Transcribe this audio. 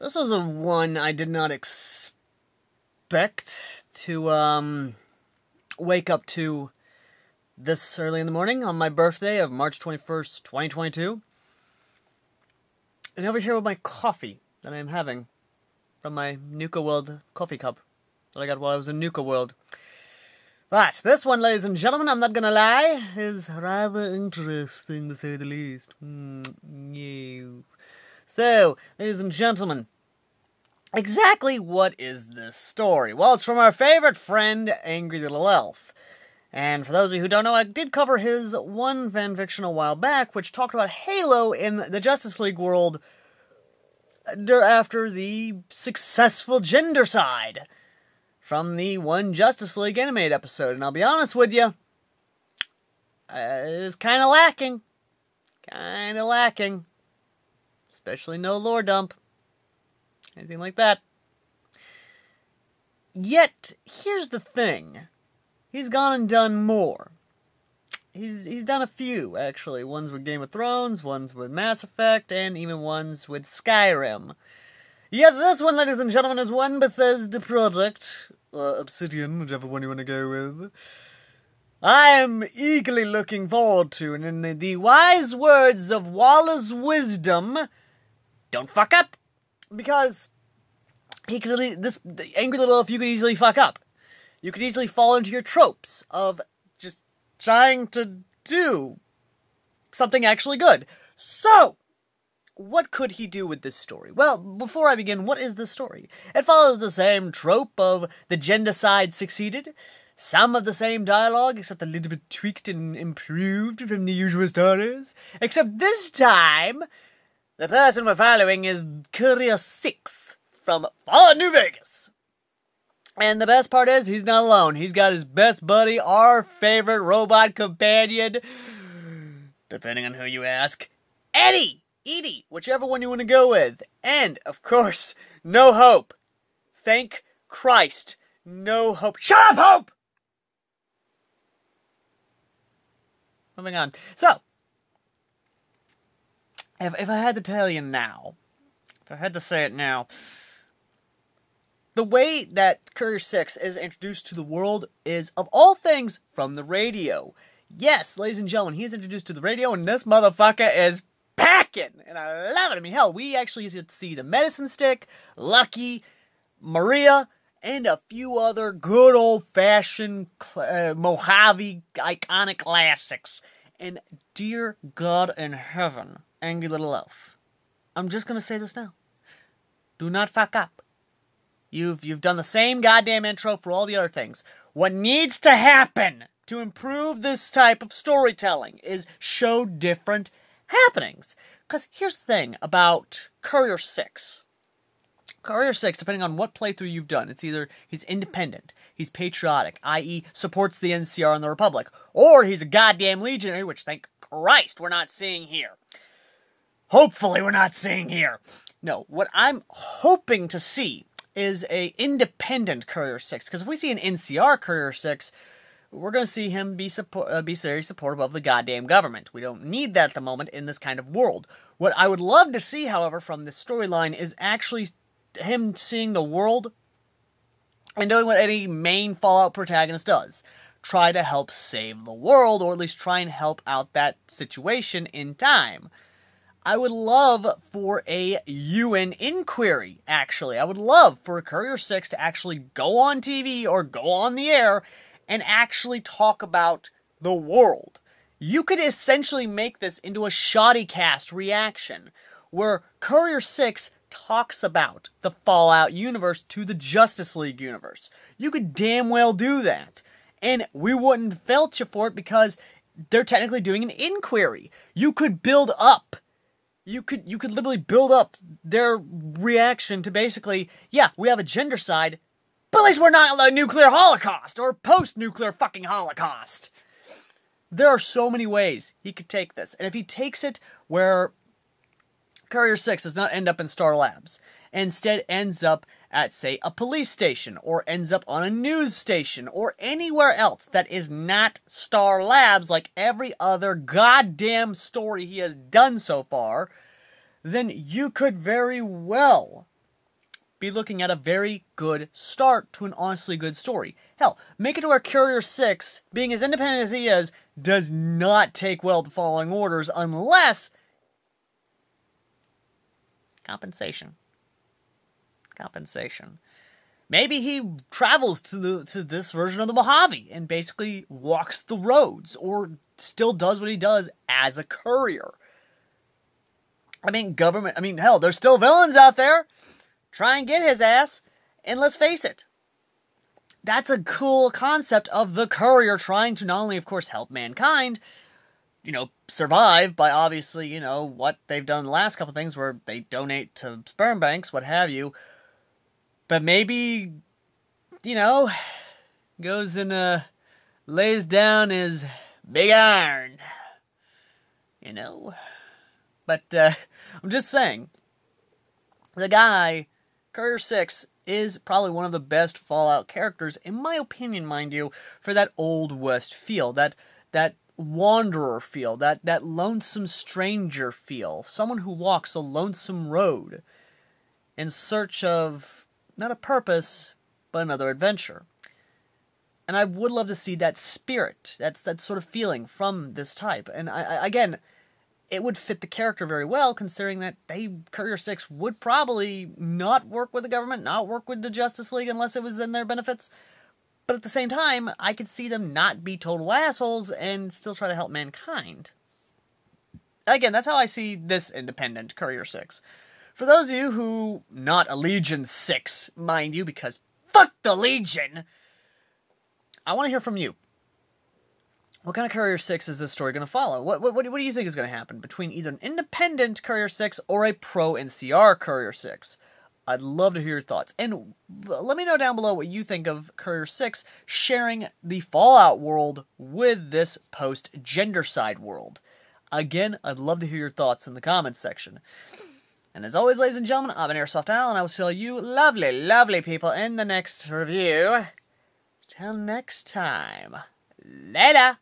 This was a one I did not expect to um wake up to this early in the morning on my birthday of March 21st, 2022. And over here with my coffee that I am having from my Nuka World coffee cup that I got while I was in Nuka World. But this one, ladies and gentlemen, I'm not gonna lie, is rather interesting to say the least. Mm, yeah. So, ladies and gentlemen, exactly what is this story? Well, it's from our favorite friend, Angry Little Elf. And for those of you who don't know, I did cover his one fanfiction a while back, which talked about Halo in the Justice League world after the successful gendercide from the one Justice League animated episode. And I'll be honest with you, uh, it's kind of lacking. Kind of lacking. Especially no lore dump. Anything like that. Yet, here's the thing. He's gone and done more. He's he's done a few actually. Ones with Game of Thrones, ones with Mass Effect, and even ones with Skyrim. Yeah, this one, ladies and gentlemen, is one Bethesda project, or Obsidian, whichever one you want to go with. I am eagerly looking forward to, and in the wise words of Wallace wisdom, don't fuck up, because he could this angry little elf you could easily fuck up. You could easily fall into your tropes of just trying to do something actually good. So, what could he do with this story? Well, before I begin, what is the story? It follows the same trope of the gendercide succeeded. Some of the same dialogue, except a little bit tweaked and improved from the usual stories. Except this time, the person we're following is Courier 6 from Fallout New Vegas. And the best part is, he's not alone. He's got his best buddy, our favorite robot companion, depending on who you ask, Eddie! Edie, whichever one you want to go with. And, of course, no hope. Thank Christ. No hope. Shut up, Hope! Moving on. So, if, if I had to tell you now, if I had to say it now, the way that Courier 6 is introduced to the world is, of all things, from the radio. Yes, ladies and gentlemen, he is introduced to the radio, and this motherfucker is packing, and I love it. I mean, hell, we actually get to see the Medicine Stick, Lucky, Maria, and a few other good old fashioned uh, Mojave iconic classics. And dear God in heaven, Angry Little Elf, I'm just gonna say this now. Do not fuck up. You've you've done the same goddamn intro for all the other things. What needs to happen to improve this type of storytelling is show different happenings. Because here's the thing about Courier 6. Courier 6, depending on what playthrough you've done, it's either he's independent, he's patriotic, i.e., supports the NCR and the Republic, or he's a goddamn legionary, which thank Christ we're not seeing here. Hopefully we're not seeing here. No, what I'm hoping to see is a independent Courier 6. Because if we see an NCR Courier 6, we're going to see him be support, uh, be very supportive of the goddamn government. We don't need that at the moment in this kind of world. What I would love to see, however, from this storyline is actually him seeing the world and doing what any main Fallout protagonist does. Try to help save the world, or at least try and help out that situation in time. I would love for a UN inquiry, actually. I would love for a Courier 6 to actually go on TV or go on the air and actually talk about the world. You could essentially make this into a Shoddycast reaction where Courier 6 talks about the Fallout universe to the Justice League universe. You could damn well do that. And we wouldn't felt you for it because they're technically doing an inquiry. You could build up you could you could literally build up their reaction to basically, yeah, we have a gendercide, but at least we're not a nuclear holocaust or post-nuclear fucking holocaust. There are so many ways he could take this, and if he takes it where Courier Six does not end up in Star Labs, instead ends up at, say, a police station, or ends up on a news station, or anywhere else that is not Star Labs, like every other goddamn story he has done so far, then you could very well be looking at a very good start to an honestly good story. Hell, make it to where Courier 6, being as independent as he is, does not take well to following orders unless compensation. Compensation. Maybe he travels to the to this version of the Mojave and basically walks the roads or still does what he does as a courier. I mean, government, I mean, hell, there's still villains out there. Try and get his ass. And let's face it, that's a cool concept of the courier trying to not only, of course, help mankind, you know, survive by obviously, you know, what they've done the last couple things where they donate to sperm banks, what have you, but maybe, you know, goes and uh, lays down his big iron, you know. But uh, I'm just saying, the guy, Courier 6, is probably one of the best Fallout characters, in my opinion, mind you, for that Old West feel, that that wanderer feel, that, that lonesome stranger feel, someone who walks a lonesome road in search of not a purpose, but another adventure. And I would love to see that spirit, that's that sort of feeling from this type. And I, I, again, it would fit the character very well, considering that they Courier Six would probably not work with the government, not work with the Justice League unless it was in their benefits. But at the same time, I could see them not be total assholes and still try to help mankind. Again, that's how I see this independent Courier 6. For those of you who, not a Legion 6, mind you, because fuck the Legion, I want to hear from you. What kind of Courier 6 is this story going to follow? What, what, what do you think is going to happen between either an independent Courier 6 or a pro NCR Courier 6? I'd love to hear your thoughts. And let me know down below what you think of Courier 6 sharing the Fallout world with this post gendercide world. Again, I'd love to hear your thoughts in the comments section. And as always, ladies and gentlemen, I've been Airsoft Al, and I will see you lovely, lovely people in the next review. Till next time, later!